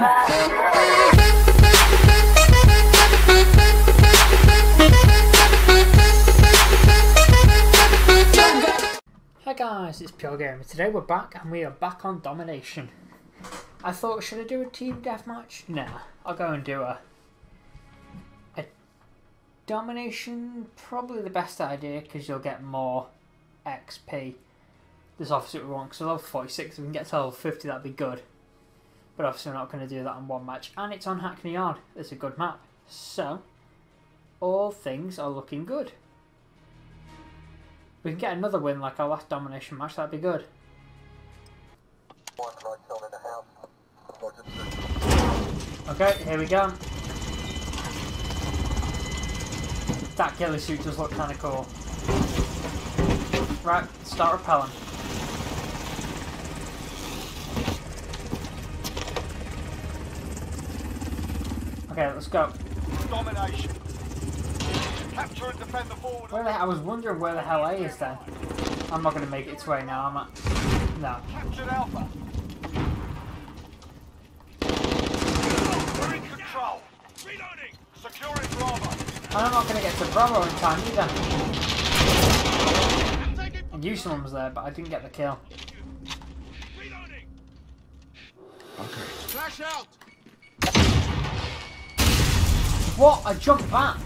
Hi guys, it's Pure Gamer. Today we're back and we are back on Domination. I thought, should I do a team deathmatch? Nah, I'll go and do a... A Domination, probably the best idea because you'll get more XP. This what we want because level 46, if we can get to level 50 that'd be good. But obviously not going to do that in one match. And it's on Hackney Yard, it's a good map. So, all things are looking good we can get another win like our last domination match, that'd be good. Okay, here we go. That ghillie suit does look kind of cool. Right, start repelling. Okay, let's go. Domination. Capture and defend the forward. Where the, I was wondering where the hell A is then. I'm not going to make it to A now, am I? No. Captured Alpha. We're in control. Reloading. Securing Bravo. And I'm not going to get to Bravo in time either. I knew someone was there, but I didn't get the kill. Reloading. Okay. Flash out. What? I jumped back.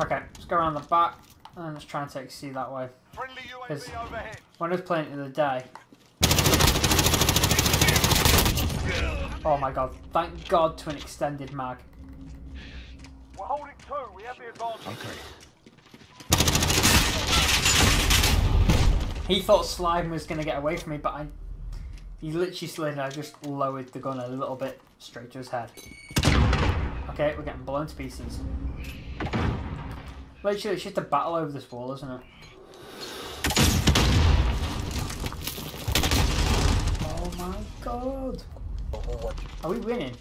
Okay, let's go around the back and let's try and take C that way. Friendly Yes. UAV overhead. When I was playing it the other day. Oh my god, thank god to an extended mag. We're holding two. We have the advantage. Okay. He thought Slime was going to get away from me, but I... He literally slid and I just lowered the gun a little bit straight to his head. Okay, we're getting blown to pieces. Literally, it's just a battle over this wall, isn't it? Oh my god! Are we winning?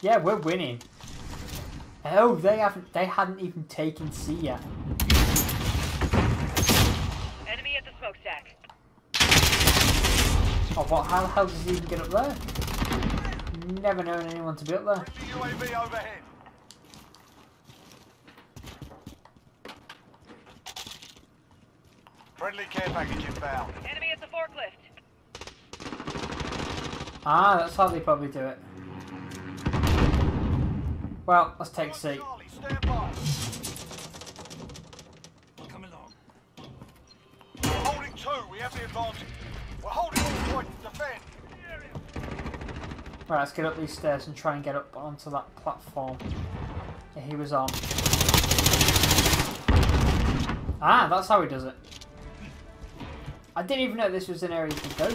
Yeah, we're winning. Oh, they haven't. They hadn't even taken C yet. Enemy at the smokestack. Oh, what? How the hell does he even get up there? Never known anyone to be up there. Friendly UAV overhead. Friendly care package inbound. Enemy at the forklift. Ah, that's how they probably do it. Well, let's take C. Right, let's get up these stairs and try and get up onto that platform that he was on. Ah, that's how he does it. I didn't even know this was an area you could go to.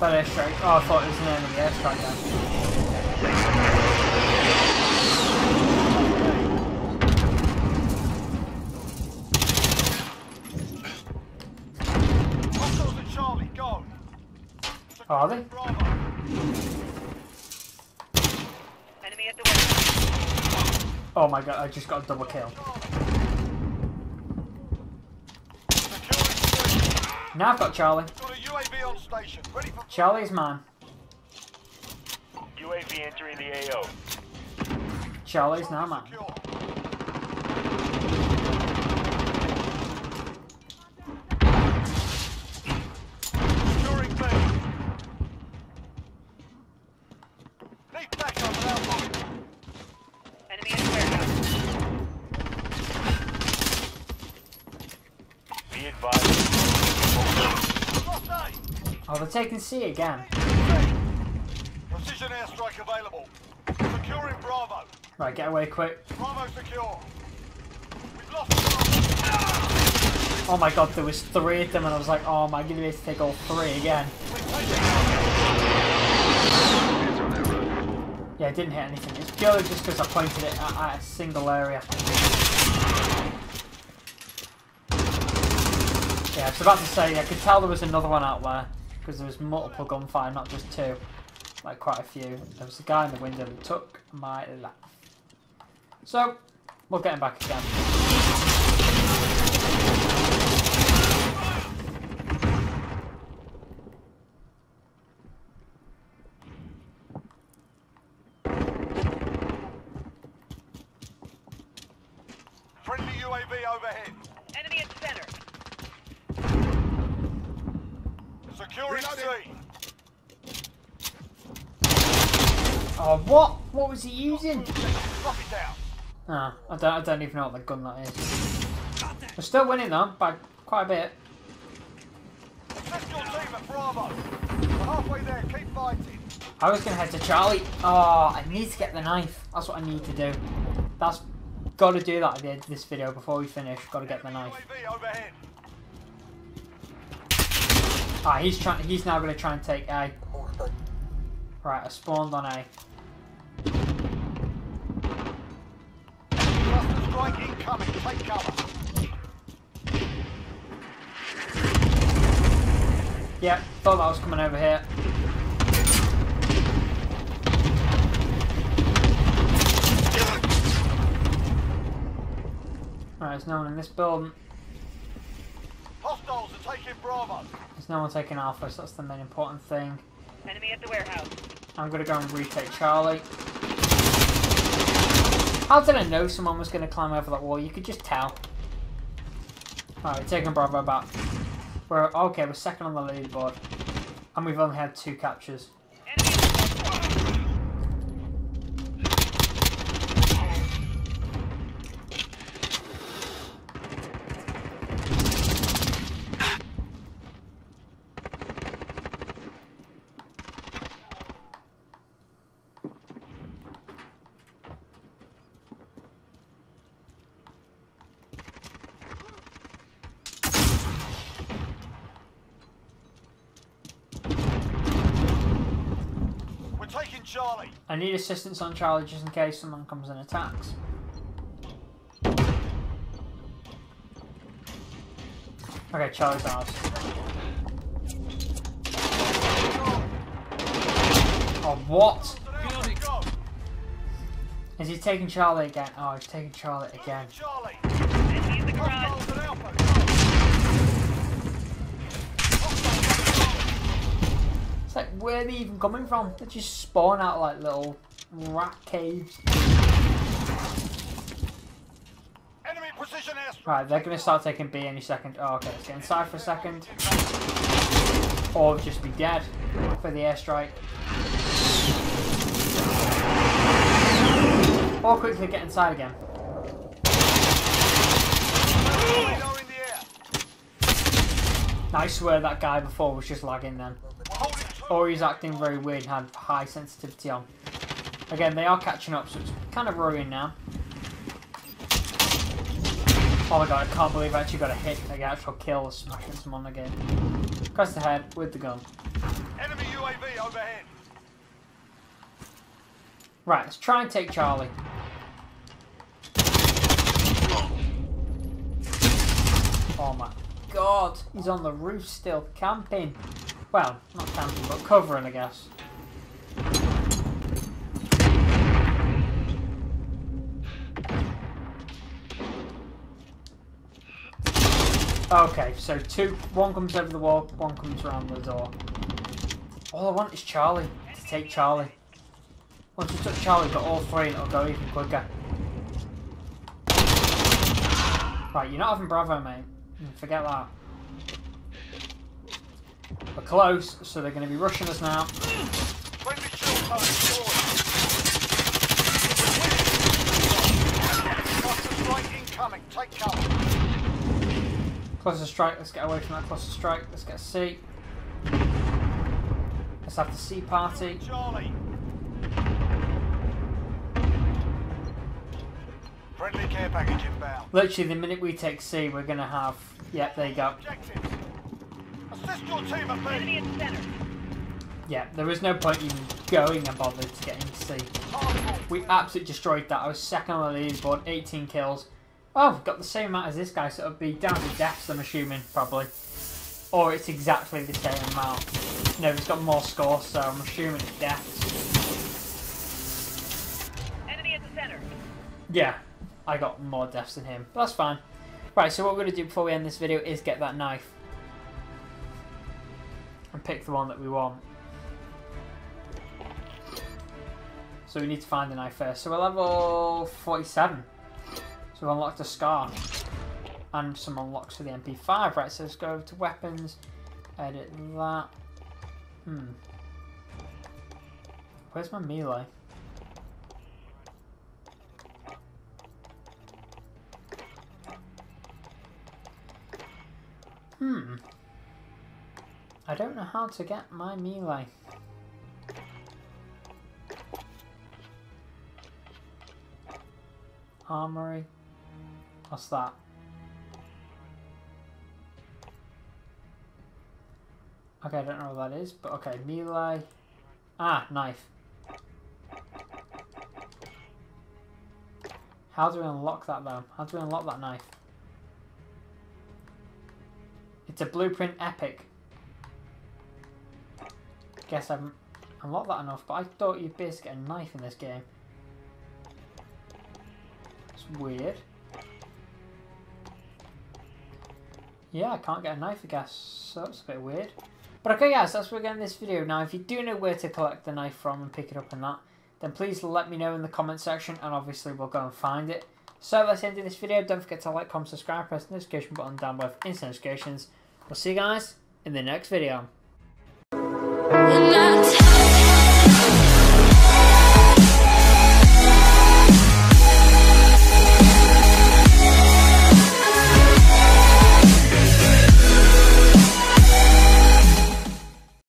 That airstrike. Oh, I thought it was an enemy airstrike then. Are they? Enemy at the. Oh my god, I just got a double kill. Now I've got Charlie. Got a UAV on station. Ready for Charlie's man. UAV entering the AO. Charlie's now man. Taking C again. Precision airstrike available. Securing Bravo. Right, get away quick. Bravo secure. We've lost Bravo. Oh my god, there was three of them and I was like, oh, am I to be able to take all three again? Yeah, it didn't hit anything. It's purely just because I pointed it at, at a single area. Yeah, I was about to say, I could tell there was another one out there. Because there was multiple gunfire, not just two. Like quite a few. There was a guy in the window that took my life. So, We'll get him back again. Friendly UAV overhead. Enemy at center. Securing C. Oh, what? What was he using? Drop it down. Ah, I don't, I don't even know what the gun that is. We're still winning though, by quite a bit. Your team at Bravo. Halfway there. Keep fighting. I was gonna head to Charlie. Oh, I need to get the knife. That's what I need to do. That's got to do that at the end of this video before we finish. Got to get the knife. Ah, he's trying. He's now gonna try and take A. Right, I spawned on A. Strike incoming. Take cover. Yep, thought that was coming over here. Right, there's no one in this building. Hostiles are taking Bravo. There's no one taking Alpha, so that's the main important thing. Enemy at the warehouse. I'm gonna go and retake Charlie. How did I know someone was gonna climb over that wall? You could just tell. Alright, taking Bravo back. We're okay, we're second on the leaderboard. And we've only had two captures. Enemy at the smoke stack. We're taking Charlie. I need assistance on Charlie just in case someone comes and attacks. Okay, Charlie's ours. Oh, what? Is he taking Charlie again? Oh, he's taking Charlie again. Charlie. Enemy in the garage. Hostiles at Alpha. Go. It's like, where are they even coming from? They just spawn out like little rat caves. Right, they're gonna start taking B any second. Oh, okay, let's get inside for a second. Or just be dead for the airstrike. Or quickly get inside again. I swear that guy before was just lagging then. We're holding two. Or he's acting very weird and had high sensitivity on. Again, they are catching up, so it's kind of worrying now. Oh my god, I can't believe I actually got a hit, like actual kill smashing someone again. Across the head with the gun. Enemy UAV overhead. Right, let's try and take Charlie. Oh my god, he's on the roof still, camping. Well, not camping, but covering, I guess. Okay, so two, one comes over the wall, one comes around the door. All I want is Charlie, to take Charlie. Once you touch Charlie, got all three and it'll go even quicker. Right, you're not having Bravo, mate. Forget that. We're close, so they're going to be rushing us now. Friendly shield post destroyed. Cluster strike incoming. Take cover. Cluster strike, let's get away from that cluster strike. Let's get a C. Let's have the C party. Charlie. Friendly care package inbound. Literally, the minute we take C, we're going to have... Yep, there you go. Objectives. Assist your team at Enemy B. at. Yeah, there is no point even going and bothered to getting C. Hardball. We absolutely destroyed that. I was second on the leaderboard, 18 kills. Oh, I've got the same amount as this guy, so it'll be down to deaths, I'm assuming, probably. Or it's exactly the same amount. No, he's got more scores, so I'm assuming it's deaths. Enemy at the center. Yeah, I got more deaths than him. But that's fine. Right, so what we're going to do before we end this video is get that knife. And pick the one that we want. So we need to find the knife first. So we're level 47. So we've unlocked a scar. And some unlocks for the MP5. Right, so let's go to weapons. Edit that. Hmm. Where's my melee? Hmm. I don't know how to get my melee. Armory. What's that? Okay, I don't know what that is, but okay, melee. Ah, knife. How do we unlock that though? How do we unlock that knife? It's a blueprint epic. Guess I'm, I'm not that enough, but I thought you'd basically get a knife in this game. It's weird. Yeah, I can't get a knife, I guess, so that's a bit weird. But okay guys, that's where we're getting this video. Now if you do know where to collect the knife from and pick it up and that, then please let me know in the comment section and obviously we'll go and find it. So that's the end of this video. Don't forget to like, comment, subscribe, press the notification button down below for instant notifications. We'll see you guys in the next video.